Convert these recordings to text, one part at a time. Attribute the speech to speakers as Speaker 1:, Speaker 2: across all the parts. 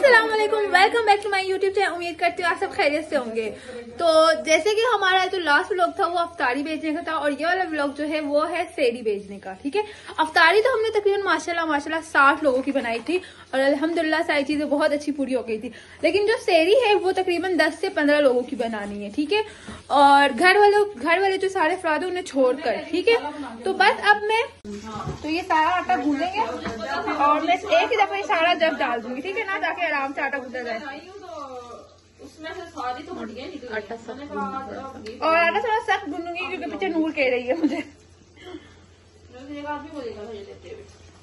Speaker 1: Aslam welcome back to my YouTube channel उम्मीद करती हूँ आप सब खैरियत से होंगे। तो जैसे कि हमारा जो लास्ट व्लॉग था, वो अफ्तारी बेचने का था और ये वाला व्लॉग जो है, वो है सेरी बेचने का, ठीक है? अफ्तारी तो हमने तकरीबन, माशाल्लाह माशाल्लाह, साठ लोगों की बनाई थी और अल्हम्दुलिल्लाह सारी चीज़ें बहुत अच्छी पूरी हो गई थी। लेकिन जो सेरी है, वो तकरीबन दस से पंद्रह लोगों की बनानी है, ठीक है? और घर वालों, घर वाले जो सारे अफराद है, उन्हें छोड़कर, ठीक है? तो बस अब मैं तो ये सारा आटा गूंदेंगे और मैं एक ही दफ़ा सारा जब डाल दूँगी, ठीक है ना, ताकि आराम से आटा गूंदा जाए।
Speaker 2: उसमें से सारी तो बढ़िया
Speaker 1: आटा और आटा थोड़ा सख्त गूंदूँगी क्योंकि पीछे नूर कह रही है मुझे।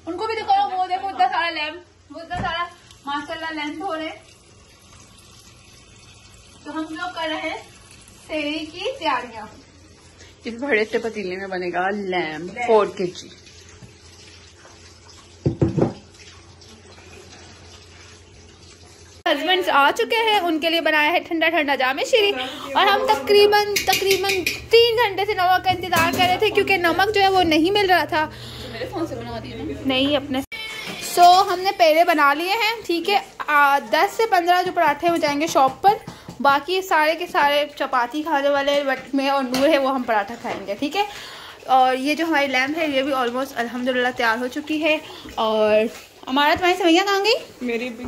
Speaker 1: उनको भी देखो वो देखो इतना सारा लैम्प वो इतना सारा माशाल्लाह लेंथ हो रहे। तो हम लोग कर रहे हैं सेरी की तैयारियाँ।
Speaker 2: इस बड़े से पतीले में बनेगा लैम फोर के जी
Speaker 1: हस्बैंड आ चुके हैं, उनके लिए बनाया है ठंडा ठंडा जामे शीरी। और हम तकरीबन तकरीबन तीन घंटे से नमक का इंतज़ार कर रहे थे, क्योंकि नमक जो है वो नहीं मिल रहा था। नहीं, अपने। सो हमने पेड़े बना लिए हैं, ठीक है? दस से पंद्रह जो पराठे हो जाएँगे शॉप पर। बाकी सारे के सारे चपाती खाने वाले वट में और नूर है, वो हम पराठा खाएँगे, ठीक है? और ये जो हमारी लैम्प है, ये भी ऑलमोस्ट अल्हम्दुलिल्लाह, तैयार हो चुकी है। और हमारा तुम्हारी सवैया कहाँ गई?
Speaker 2: मेरी भी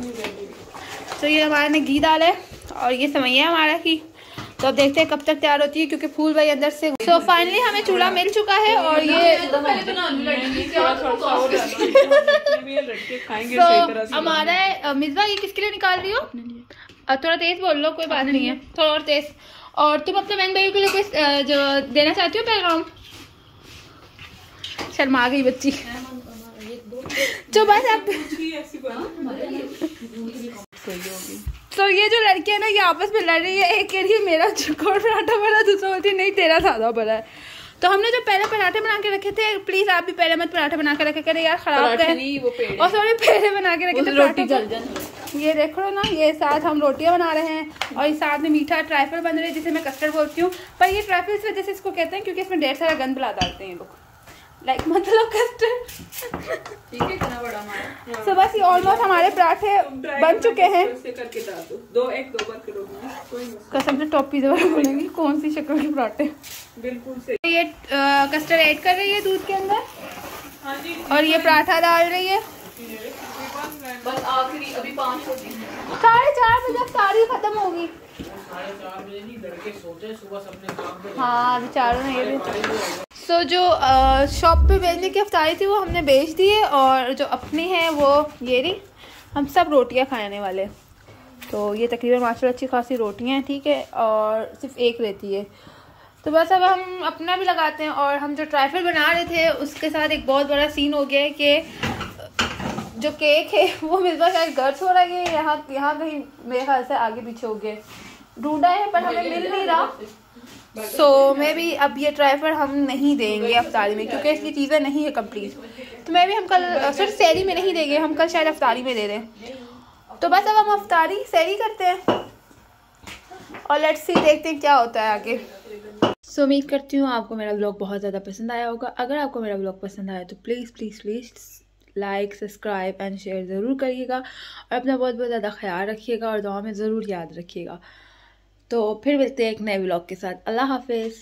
Speaker 1: तो ये हमारे ने घी डाला है और ये समैया हमारा की तो अब देखते हैं कब तक तैयार होती है क्योंकि फूल भाई अंदर से तो फाइनली हमें चूल्हा मिल चुका है और ये तो हमारा मिसबा ये किसके लिए निकाल रही हो? थोड़ा तेज बोल लो कोई बात नहीं है। थोड़ा और तेज। और तुम अपने बहन भाई के लिए कोई जो देना चाहती हो पैगाम? शर्मा गई बच्ची। जो बस अब तो ये जो लड़की है ना ये आपस में लड़ रही है एक कह रही है मेरा चुकोर पराठा बना दूसरा बोलती नहीं तेरा सादा बना है। तो हमने जो पहले पराठे बना के रखे थे प्लीज़ आप भी पहले मत पराठे बना के रखे करे यार खराब है। और सॉरी पहले बना के रखे थे रोटी जल ये देखो ना ये साथ हम रोटियाँ बना रहे हैं और इस साथ में मीठा ट्राइफल बन रहे हैं जिसे मैं कस्टर्ड बोलती हूँ। पर ये ट्राइफल इस वजह से इसको कहते हैं क्योंकि इसमें ढेर सारा गंद बुला डालते हैं लोग। लाइक मतलब कस्टर्ड
Speaker 2: ठीक है इतना बड़ा हमारा।
Speaker 1: सो बस ये ऑलमोस्ट हमारे पराठे बन चुके हैं।
Speaker 2: करके डाल दो। दो एक दो बार करोगे
Speaker 1: कसम से टॉपी दोबारा बोलेंगी कौन सी शक्ल के पराठे?
Speaker 2: बिल्कुल सही।
Speaker 1: ये कस्टर्ड ऐड कर रही है दूध के अंदर?
Speaker 2: हाँ जी
Speaker 1: और ये पराठा डाल रही है?
Speaker 2: बस आखिरी अभी पाँच है
Speaker 1: साढ़े चार बजे सारी खत्म होगी। हाँ बेचारों ने ये भी सो जो शॉप पे बेचने की अफ्तारी थी, वो हमने बेच दिए और जो अपनी है, वो ये रही। हम सब रोटियाँ खाने वाले। तो ये तकरीबन माशाल्लाह अच्छी खासी रोटियाँ हैं, ठीक है? और सिर्फ़ एक रहती है। तो बस अब हम अपना भी लगाते हैं और हम जो ट्राइफल बना रहे थे, उसके साथ एक बहुत बड़ा सीन हो गया है कि, जो केक है, वो मिसबा शायद गर्स हो रहा है। यहाँ यहाँ कहीं मेरे ख्याल से आगे पीछे हो गए ढूंढा है, पर हमें मिल नहीं रहा। सो मे भी अब ये ट्राइफर हम नहीं देंगे अफ्तारी में क्योंकि इसकी चीज़ें नहीं है कंप्लीट तो मैं भी हम कल सिर्फ़ सैरी में नहीं देंगे हम कल शायद अफ्तारी में दे दें। तो बस अब हम अफ्तारी सैरी करते हैं। और लेट्स सी देखते हैं क्या होता है आगे। सो so, उम्मीद करती हूँ आपको मेरा ब्लॉग बहुत ज़्यादा पसंद आया होगा। अगर आपको मेरा ब्लॉग पसंद आया तो please please please like subscribe and share ज़रूर करिएगा। और अपना बहुत बहुत ज़्यादा ख्याल रखिएगा और दुआ में ज़रूर याद रखिएगा। तो फिर मिलते हैं एक नए ब्लॉग के साथ। अल्लाह हाफिज़।